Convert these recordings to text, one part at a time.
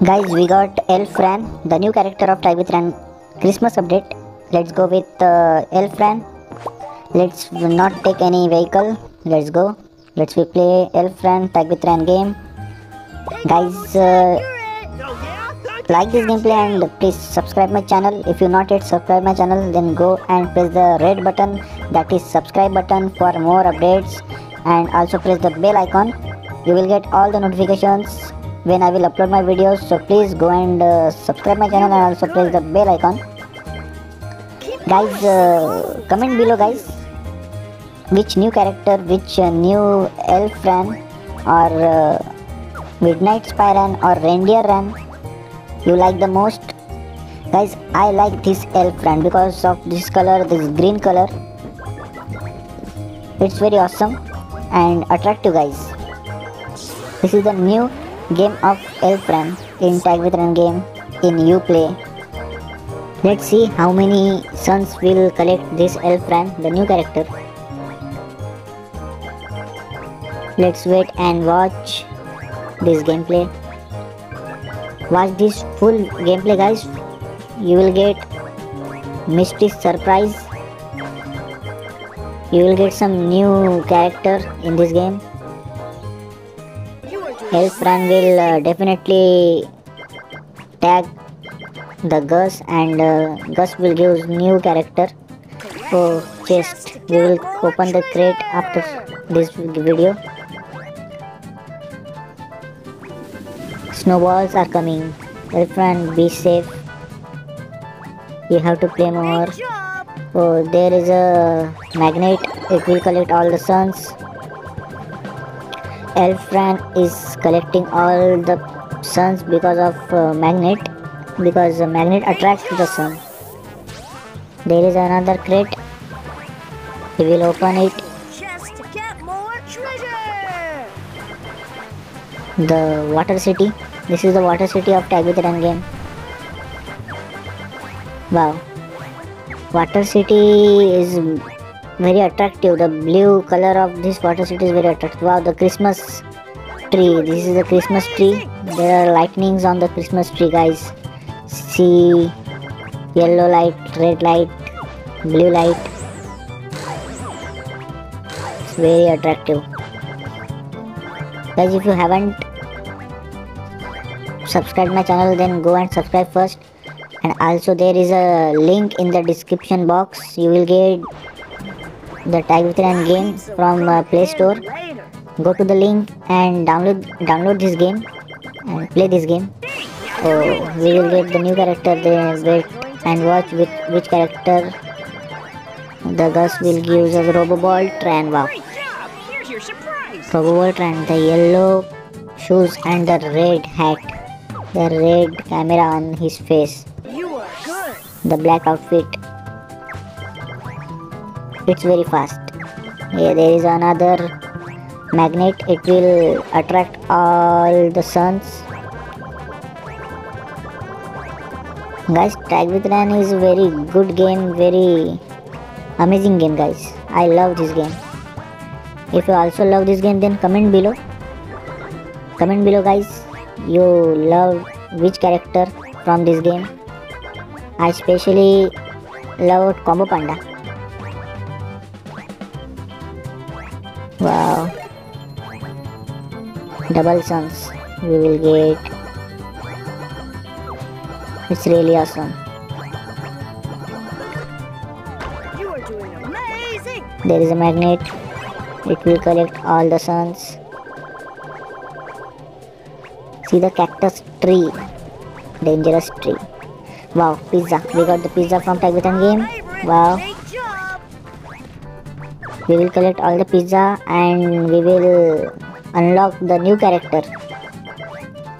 Guys, we got Elf Ryan, the new character of Tag with Ryan Christmas update. Let's go with uh, Elf Ryan. Let's not take any vehicle. Let's go. Let's we play Elf Ryan Tag with Ryan game. Guys, uh, like this gameplay and please subscribe my channel. If you not yet subscribe my channel, then go and press the red button that is subscribe button for more updates and also press the bell icon. You will get all the notifications when I will upload my videos. So please go and uh, subscribe my channel and also press the bell icon. Guys, uh, comment below, guys. Which new character, which uh, new elf Ryan or uh, midnight spy Ryan or reindeer Ryan you like the most? Guys, I like this elf Ryan because of this color, this green color. It's very awesome and attractive, guys. This is the new game of Elf in Tag with game in Uplay. Let's see how many suns will collect this Elf the new character. Let's wait and watch this gameplay. Watch this full gameplay, guys. You will get misty surprise. You will get some new character in this game. Elf Ryan will uh, definitely tag the Gus and uh, Gus will give new character for chest. We will open the crate after this video. Snowballs are coming. Run be safe. You have to play more. Oh, there is a magnet. It will collect all the suns. Elf Ryan is collecting all the suns because of uh, magnet because the magnet attracts the sun. There is another crate. We will open it. Just to get more treasure! the water city. This is the water city of tag with Ryan game. Wow. Water city is very attractive. The blue color of this water city is very attractive. Wow the christmas tree. This is the christmas tree. There are lightnings on the christmas tree guys. See yellow light red light blue light. It's very attractive. Guys if you haven't subscribed my channel then go and subscribe first. And also there is a link in the description box. You will get the tag with game from uh, play store. Go to the link and download download this game and play this game. Oh we will get the new character wait and watch with which character the gus will give us roboball tran wow. Great job! Here's roboball tran the yellow shoes and the red hat. The red camera on his face. You are good! the black outfit it's very fast. Yeah there is another magnet. It will attract all the suns. Guys tag with Ryan is a very good game very amazing game guys. I love this game. If you also love this game then comment below. Comment below guys. You love which character from this game? I especially love combo panda wow. Double suns we will get it's really awesome. You are doing amazing! there is a magnet. It will collect all the suns see the cactus tree. Dangerous tree. Wow pizza. We got the pizza from Run game. Wow! We will collect all the pizza and we will unlock the new character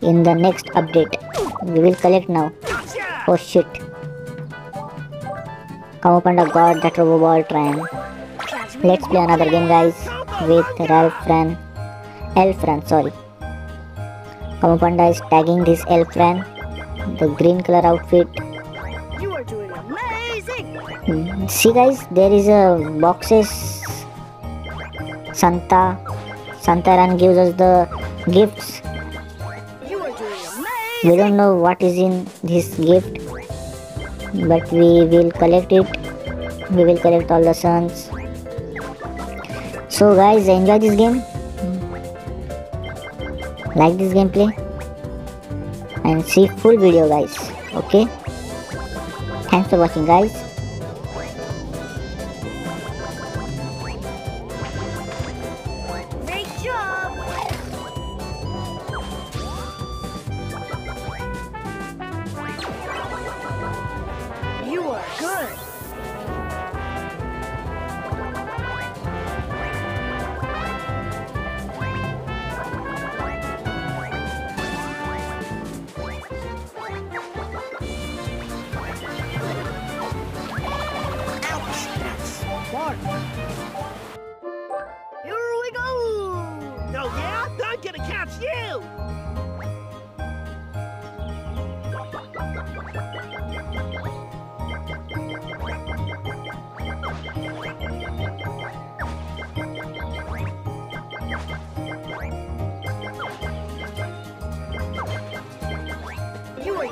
in the next update. We will collect now. Oh shit. Come Combo Panda got that robo ball trying let's play another game guys with Ralph Fran Elf Ryan sorry. Combo Panda is tagging this Elf Ryan the green color outfit. You are doing amazing! Mm, see guys there is a boxes santa. Santa run gives us the gifts. We don't know what is in this gift but we will collect it. We will collect all the suns so guys enjoy this game. Like this gameplay and see full video guys. Okay? Thanks for watching guys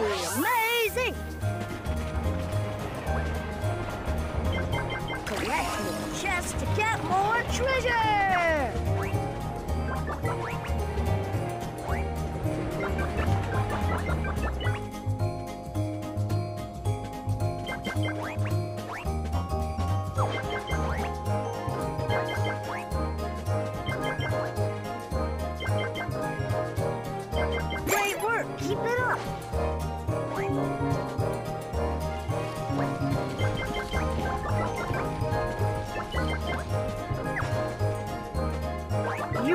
Doing amazing! Collect chests to get more treasure!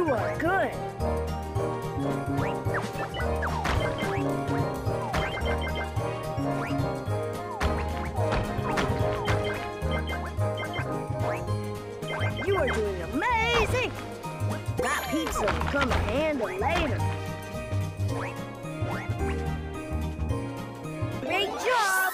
You are good. You are doing amazing. That pizza will come in handy later. Great job.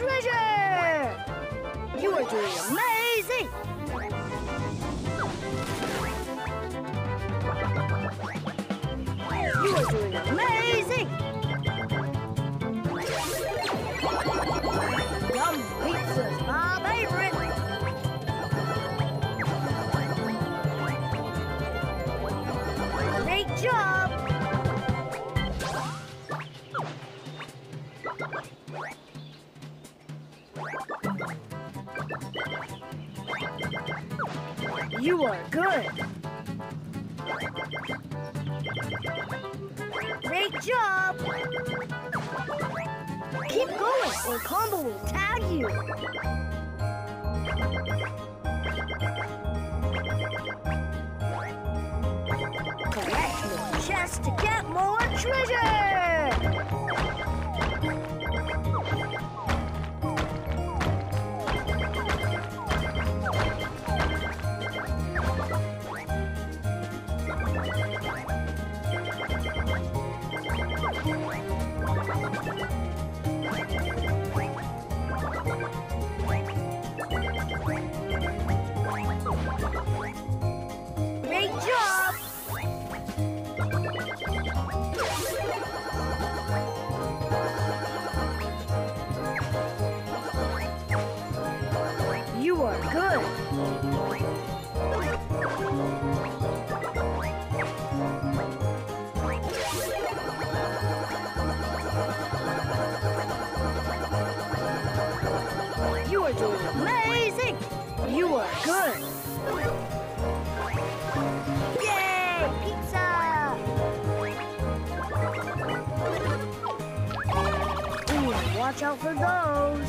Treasure. You are doing amazing. You are doing You are good. Great job. Keep going or Combo will tag you. Collect chests to get more treasure. Amazing. You are good. Yay! Pizza! Watch out for those.